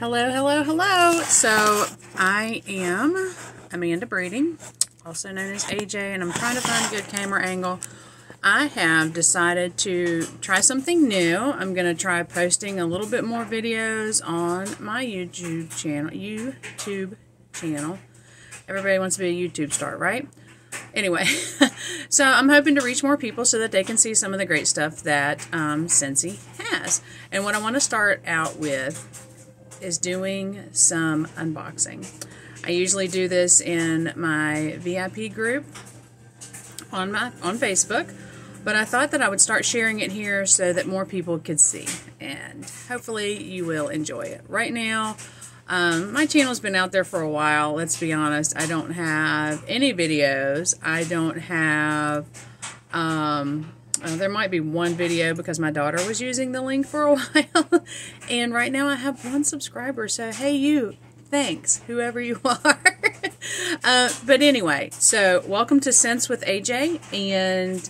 Hello, hello, hello. So I am Amanda Breeding, also known as AJ, and I'm trying to find a good camera angle. I have decided to try something new. I'm going to try posting a little bit more videos on my YouTube channel. YouTube channel. Everybody wants to be a YouTube star, right? Anyway, so I'm hoping to reach more people so that they can see some of the great stuff that um, has. And what I want to start out with is doing some unboxing. I usually do this in my VIP group on my on Facebook, but I thought that I would start sharing it here so that more people could see, and hopefully you will enjoy it. Right now, um, my channel's been out there for a while. Let's be honest. I don't have any videos. I don't have. Um, uh, there might be one video because my daughter was using the link for a while. and right now I have one subscriber. So, hey, you. Thanks, whoever you are. uh, but anyway, so welcome to Scents with AJ. And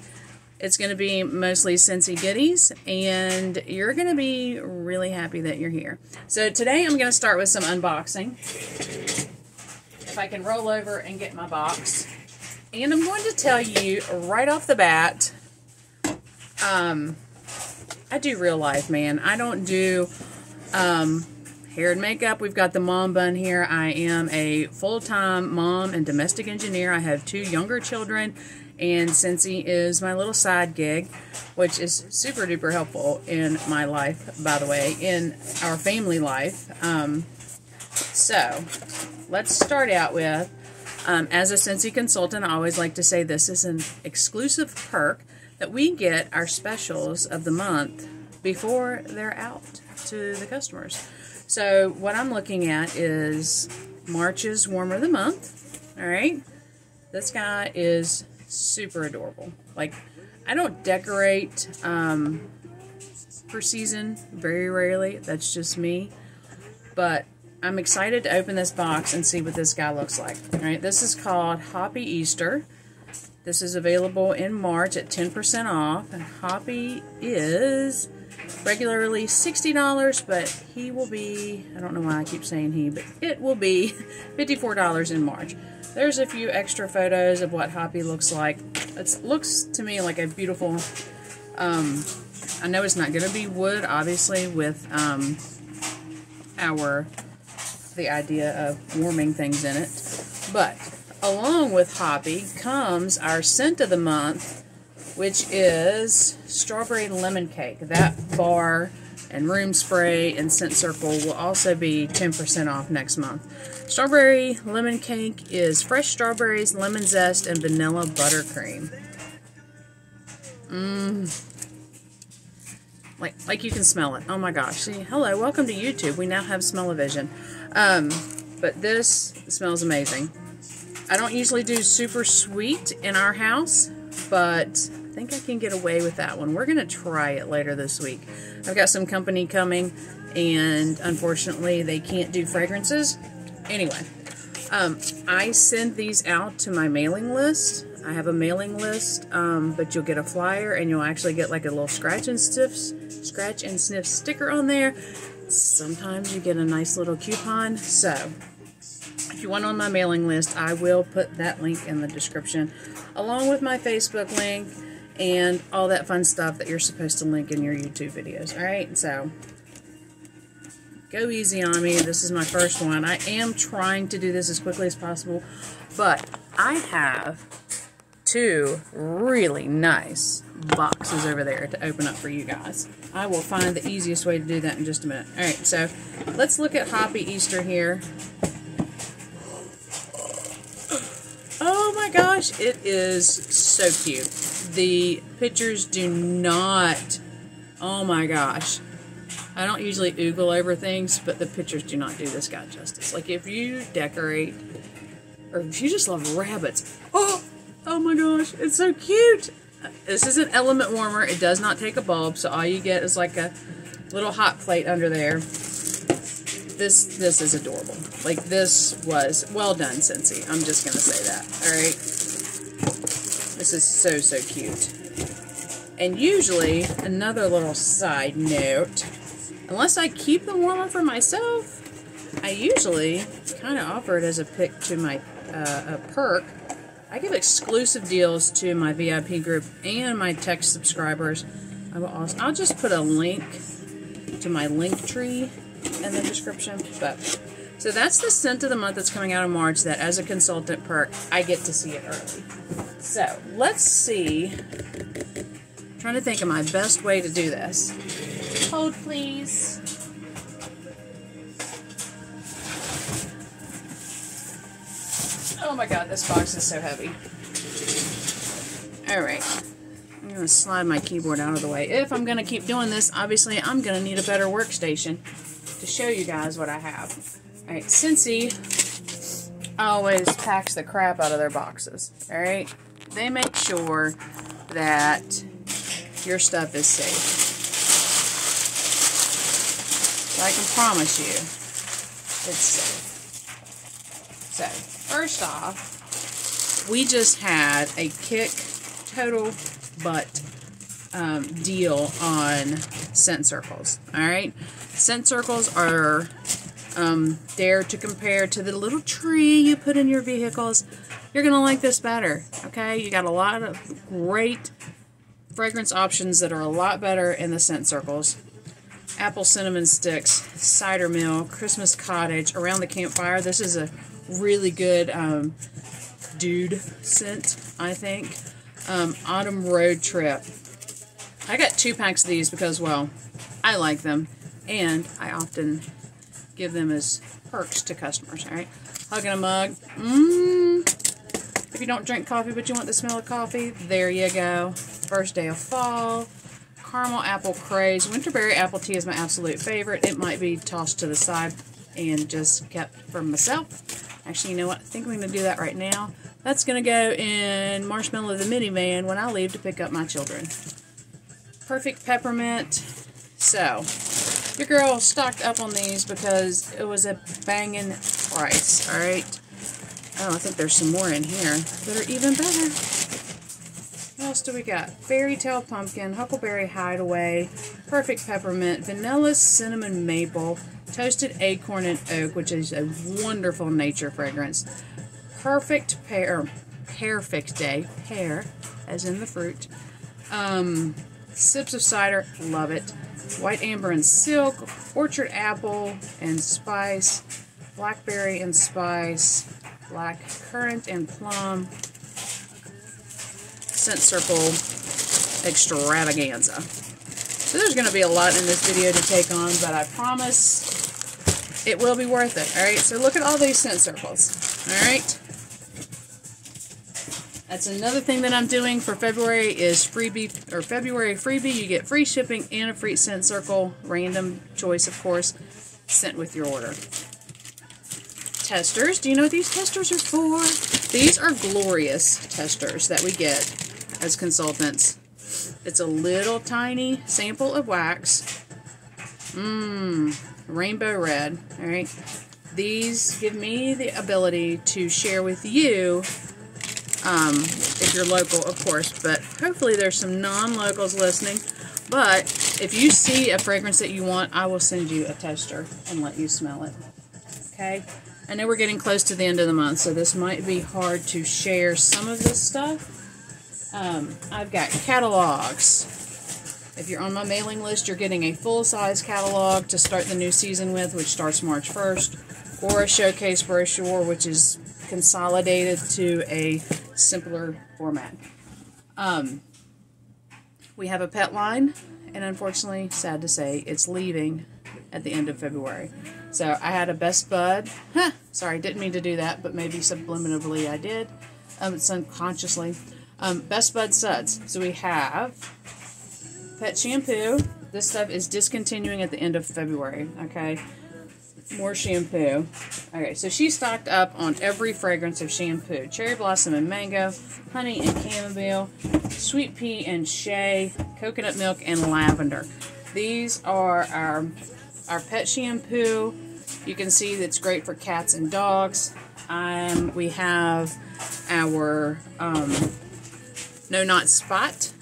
it's going to be mostly Scentsy goodies, and you're going to be really happy that you're here. So today I'm going to start with some unboxing. If I can roll over and get my box. And I'm going to tell you right off the bat, um, I do real life, man. I don't do um, hair and makeup. We've got the mom bun here. I am a full-time mom and domestic engineer. I have two younger children and Scentsy is my little side gig, which is super duper helpful in my life, by the way, in our family life. Um, so, let's start out with, um, as a Scentsy consultant, I always like to say this is an exclusive perk we get our specials of the month before they're out to the customers. So, what I'm looking at is March's Warmer the Month. All right. This guy is super adorable. Like, I don't decorate um, per season very rarely. That's just me. But I'm excited to open this box and see what this guy looks like. All right, this is called Hoppy Easter. This is available in March at 10% off. And Hoppy is regularly $60, but he will be, I don't know why I keep saying he, but it will be $54 in March. There's a few extra photos of what Hoppy looks like. It looks to me like a beautiful, um, I know it's not going to be wood, obviously, with um, our, the idea of warming things in it. But along with Hoppy comes our scent of the month, which is strawberry lemon cake. That bar and room spray and scent circle will also be 10% off next month. Strawberry lemon cake is fresh strawberries, lemon zest, and vanilla buttercream. Mmm. Like, like you can smell it. Oh my gosh. See, hello, welcome to YouTube. We now have smell-o-vision. Um, but this smells amazing. I don't usually do super sweet in our house, but I think I can get away with that one. We're going to try it later this week. I've got some company coming, and unfortunately, they can't do fragrances. Anyway, um, I send these out to my mailing list. I have a mailing list, um, but you'll get a flyer, and you'll actually get like a little scratch and sniff, scratch and sniff sticker on there. Sometimes you get a nice little coupon. So, if you want on my mailing list, I will put that link in the description, along with my Facebook link and all that fun stuff that you're supposed to link in your YouTube videos. All right, so go easy on me. This is my first one. I am trying to do this as quickly as possible, but I have two really nice boxes over there to open up for you guys. I will find the easiest way to do that in just a minute. All right, so let's look at Hoppy Easter here. Oh my gosh, it is so cute. The pictures do not, oh my gosh. I don't usually oogle over things, but the pictures do not do this guy justice. Like if you decorate, or if you just love rabbits, oh, oh my gosh, it's so cute. This is an element warmer. It does not take a bulb, so all you get is like a little hot plate under there. This this is adorable. Like this was well done, Scentsy. I'm just gonna say that. All right. This is so so cute. And usually, another little side note, unless I keep the warmer for myself, I usually kind of offer it as a pick to my uh, a perk. I give exclusive deals to my VIP group and my tech subscribers. I will also, I'll just put a link to my Linktree in the description. But so that's the scent of the month that's coming out in March. That as a consultant perk, I get to see it early. So let's see. I'm trying to think of my best way to do this. Hold, please. Oh my god, this box is so heavy. Alright. I'm going to slide my keyboard out of the way. If I'm going to keep doing this, obviously I'm going to need a better workstation to show you guys what I have. Alright, Scentsy always packs the crap out of their boxes. Alright? They make sure that your stuff is safe. I can promise you it's safe. So, first off, we just had a kick total butt um, deal on scent circles. All right, scent circles are um, there to compare to the little tree you put in your vehicles. You're gonna like this better. Okay, you got a lot of great fragrance options that are a lot better in the scent circles. Apple cinnamon sticks, cider mill, Christmas cottage, around the campfire. This is a really good um, dude scent, I think. Um, autumn road trip. I got two packs of these because, well, I like them, and I often give them as perks to customers, all right? Hugging a mug. Mmm. If you don't drink coffee but you want the smell of coffee, there you go. First day of fall. Caramel apple craze. Winterberry apple tea is my absolute favorite. It might be tossed to the side and just kept for myself. Actually, you know what? I think I'm going to do that right now. That's going to go in Marshmallow the minivan when I leave to pick up my children. Perfect peppermint. So, your girl stocked up on these because it was a banging price, alright? Oh, I think there's some more in here that are even better. What else do we got? Fairy Tale Pumpkin, Huckleberry Hideaway, Perfect Peppermint, Vanilla Cinnamon Maple, Toasted Acorn and Oak, which is a wonderful nature fragrance. Perfect Pear, Perfect Day, pear, as in the fruit. Um, Sips of Cider, love it. White Amber and Silk, Orchard Apple and Spice, Blackberry and Spice, Black Currant and Plum, Scent Circle Extravaganza. So there's going to be a lot in this video to take on, but I promise it will be worth it. Alright, so look at all these scent circles. Alright. That's another thing that I'm doing for February is freebie, or February freebie. You get free shipping and a free scent circle. Random choice, of course, sent with your order. Testers. Do you know what these testers are for? These are glorious testers that we get as consultants. It's a little tiny sample of wax. Mmm, rainbow red. All right. These give me the ability to share with you, um, if you're local, of course, but hopefully there's some non-locals listening. But if you see a fragrance that you want, I will send you a tester and let you smell it. Okay? I know we're getting close to the end of the month, so this might be hard to share some of this stuff. Um, I've got catalogs. If you're on my mailing list, you're getting a full-size catalog to start the new season with, which starts March 1st, or a showcase brochure, which is consolidated to a simpler format. Um, we have a pet line, and unfortunately, sad to say, it's leaving at the end of February. So I had a Best Bud. Huh, sorry, didn't mean to do that, but maybe subliminally I did. Um, subconsciously. Um, Best Bud Suds. So we have Pet Shampoo. This stuff is discontinuing at the end of February, okay? More shampoo. Okay, so she stocked up on every fragrance of shampoo. Cherry Blossom and Mango, Honey and Chamomile, Sweet Pea and Shea, Coconut Milk and Lavender. These are our, our pet shampoo. You can see that's great for cats and dogs. Um, we have our um, No Knot Spot,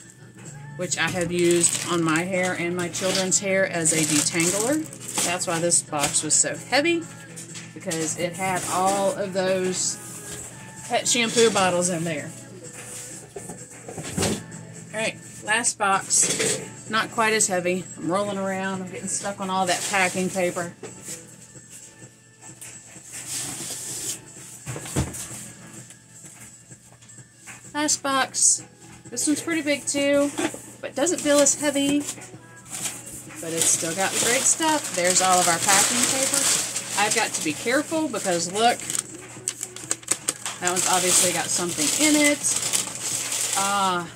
which I have used on my hair and my children's hair as a detangler. That's why this box was so heavy. because it had all of those pet shampoo bottles in there. Alright, last box. Not quite as heavy. I'm rolling around. I'm getting stuck on all that packing paper. Last box. This one's pretty big too, but doesn't feel as heavy. But it's still got the great stuff. There's all of our packing paper. I've got to be careful because look, that one's obviously got something in it. Ah,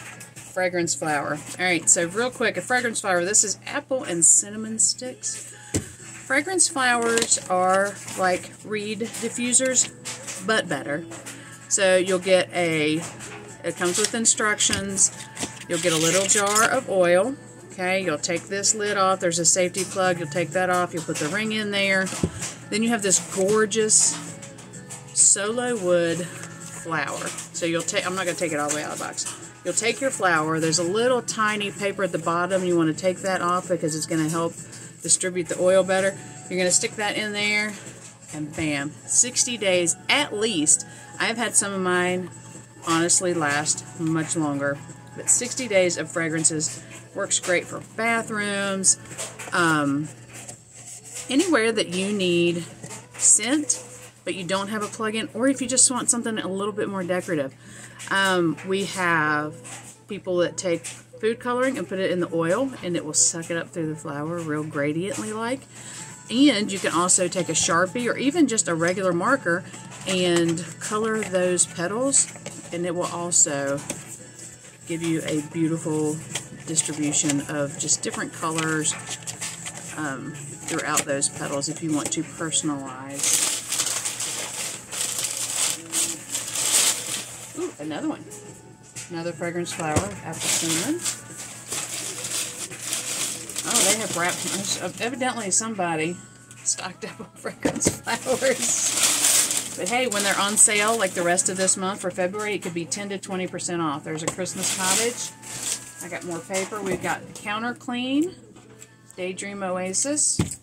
fragrance flower. Alright, so real quick, a fragrance flower. This is apple and cinnamon sticks. Fragrance flowers are like reed diffusers, but better. So you'll get a it comes with instructions. You'll get a little jar of oil. Okay, you'll take this lid off. There's a safety plug. You'll take that off. You'll put the ring in there. Then you have this gorgeous sola wood flower. So you'll take, I'm not going to take it all the way out of the box. You'll take your flower. There's a little tiny paper at the bottom. You want to take that off because it's going to help distribute the oil better. You're going to stick that in there and bam, 60 days at least. I've had some of mine honestly last much longer. But 60 days of fragrances works great for bathrooms, um, anywhere that you need scent, but you don't have a plug-in, or if you just want something a little bit more decorative. Um, we have people that take food coloring and put it in the oil, and it will suck it up through the flower real gradiently like. And you can also take a Sharpie or even just a regular marker and color those petals and it will also give you a beautiful distribution of just different colors um, throughout those petals if you want to personalize. Ooh, another one. Another fragrance flower, apple cinnamon. Oh, they have wrapped. Evidently, somebody stocked up on fragrance flowers. But hey, when they're on sale, like the rest of this month for February, it could be 10 to 20% off. There's a Christmas cottage. I got more paper. We've got Counter Clean, Daydream Oasis,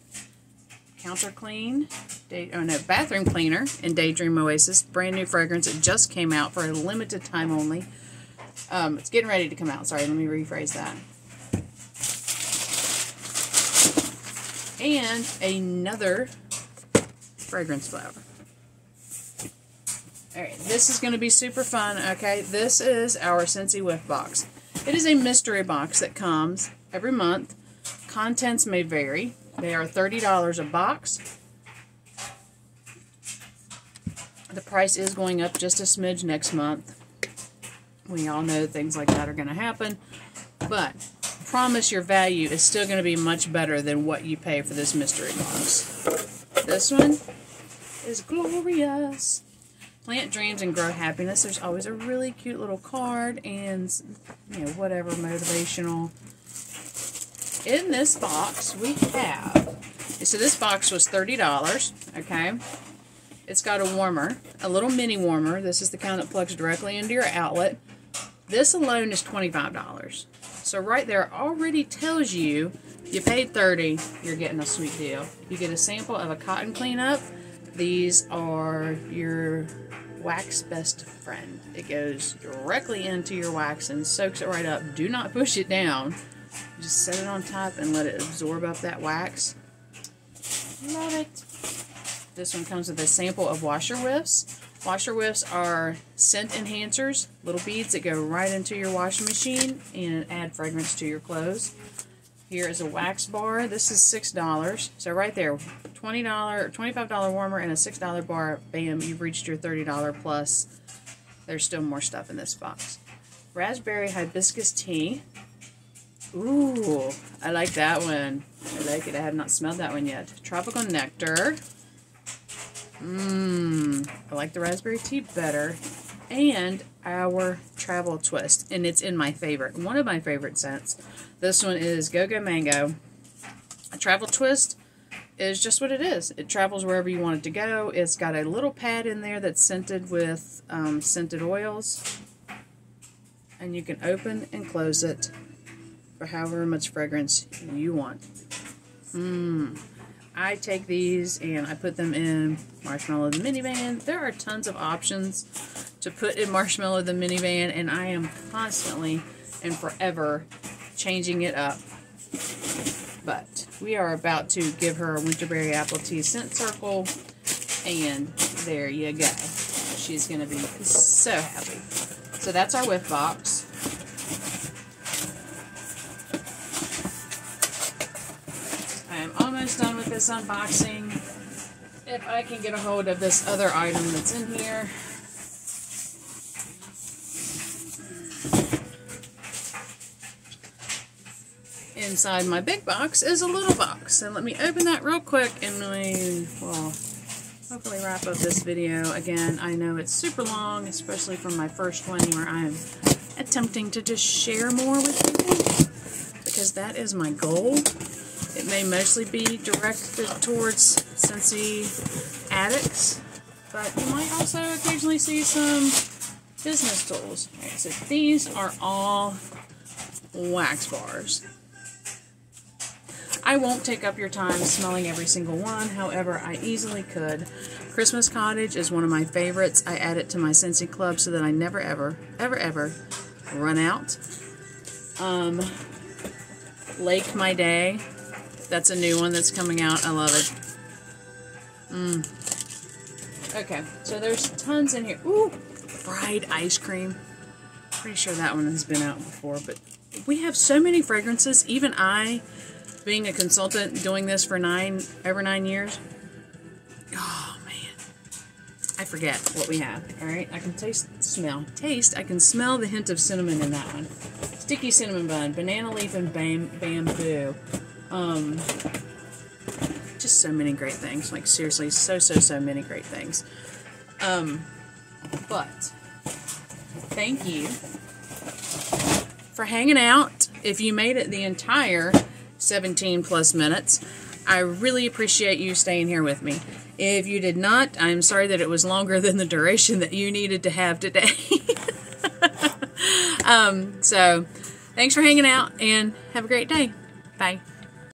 Counter Clean, Day, oh no, Bathroom Cleaner, and Daydream Oasis. Brand new fragrance. It just came out for a limited time only. Um, it's getting ready to come out. Sorry, let me rephrase that. and another fragrance flower. Alright, this is going to be super fun, okay? This is our Scentsy Whiff box. It is a mystery box that comes every month. Contents may vary. They are $30 a box. The price is going up just a smidge next month. We all know things like that are going to happen. But promise your value is still going to be much better than what you pay for this mystery box. This one is glorious. Plant dreams and grow happiness. There's always a really cute little card and, you know, whatever motivational. In this box, we have, so this box was $30, okay? It's got a warmer, a little mini warmer. This is the kind that plugs directly into your outlet. This alone is $25. So right there already tells you you paid 30 you're getting a sweet deal. You get a sample of a cotton cleanup. These are your wax best friend. It goes directly into your wax and soaks it right up. Do not push it down. Just set it on top and let it absorb up that wax. Love it. This one comes with a sample of washer whiffs. Washer whiffs are scent enhancers, little beads that go right into your washing machine and add fragrance to your clothes. Here is a wax bar. This is $6. So right there, $20, $25 warmer and a $6 bar. Bam, you've reached your $30 plus. There's still more stuff in this box. Raspberry hibiscus tea. Ooh, I like that one. I like it. I have not smelled that one yet. Tropical nectar. Mmm, I like the raspberry tea better. And our travel twist, and it's in my favorite, one of my favorite scents. This one is Go Go Mango. A travel twist is just what it is. It travels wherever you want it to go. It's got a little pad in there that's scented with um, scented oils. And you can open and close it for however much fragrance you want. Mmm. I take these and I put them in Marshmallow the Minivan. There are tons of options to put in Marshmallow the Minivan, and I am constantly and forever changing it up. But we are about to give her a Winterberry Apple Tea Scent Circle, and there you go. She's going to be so happy. So that's our whiff box. I am almost done with this unboxing. If I can get a hold of this other item that's in here. Inside my big box is a little box. So let me open that real quick and we will hopefully wrap up this video. Again, I know it's super long, especially from my first one where I'm attempting to just share more with you because that is my goal. It may mostly be directed towards Scentsy addicts, but you might also occasionally see some business tools. Okay, so these are all wax bars. I won't take up your time smelling every single one, however, I easily could. Christmas Cottage is one of my favorites. I add it to my Scentsy Club so that I never, ever, ever, ever run out. Um, Lake My Day. That's a new one that's coming out. I love it. Mmm. Okay, so there's tons in here. Ooh, fried ice cream. Pretty sure that one has been out before, but we have so many fragrances. Even I being a consultant doing this for nine over nine years? Oh man. I forget what we have all right? I can taste smell. Taste i can smell the hint of cinnamon in that one. Sticky cinnamon bun banana leaf and bam, bamboo. Um just so many great things. Like seriously so so so many great things. Um but thank you for hanging out. If you made it the entire 17 plus minutes. I really appreciate you staying here with me. If you did not, I'm sorry that it was longer than the duration that you needed to have today. um, so, thanks for hanging out and have a great day. Bye.